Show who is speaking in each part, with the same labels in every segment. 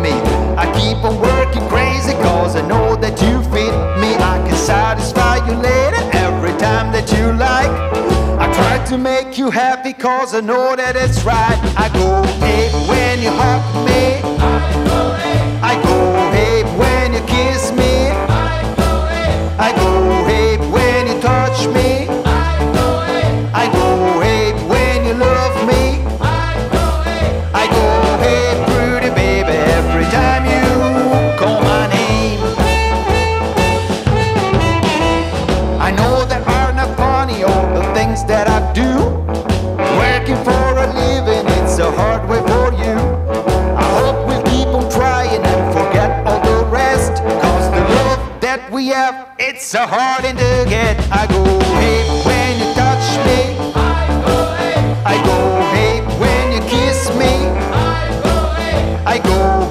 Speaker 1: me. I keep on working crazy cause I know that you fit me. I can satisfy you later every time that you like. I try to make you happy cause I know that it's right. I go ape when you hug me. I go enough, it's so hard to get. I go hey when you touch me. I go hey. I go hey when you kiss me. I go hey. I go.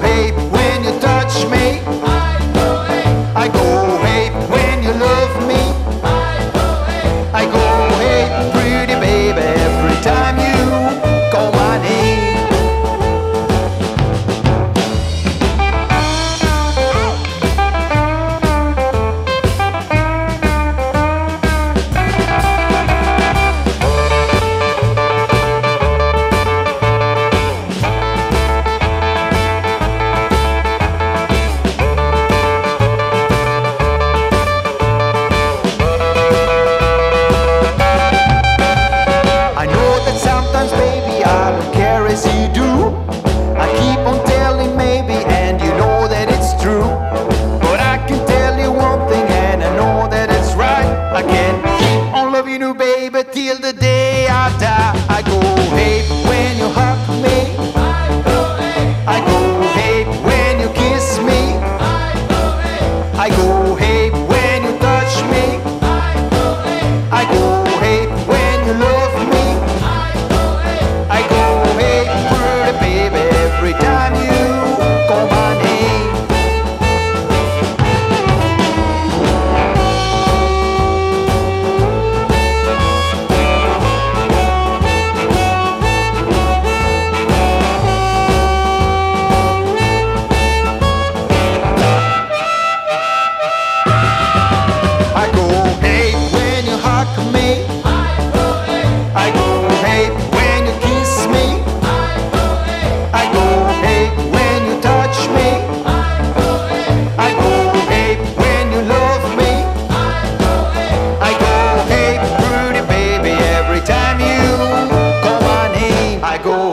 Speaker 1: tape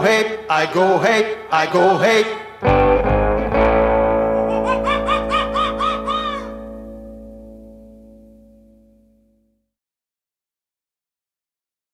Speaker 1: hey, I go hey, I go hey.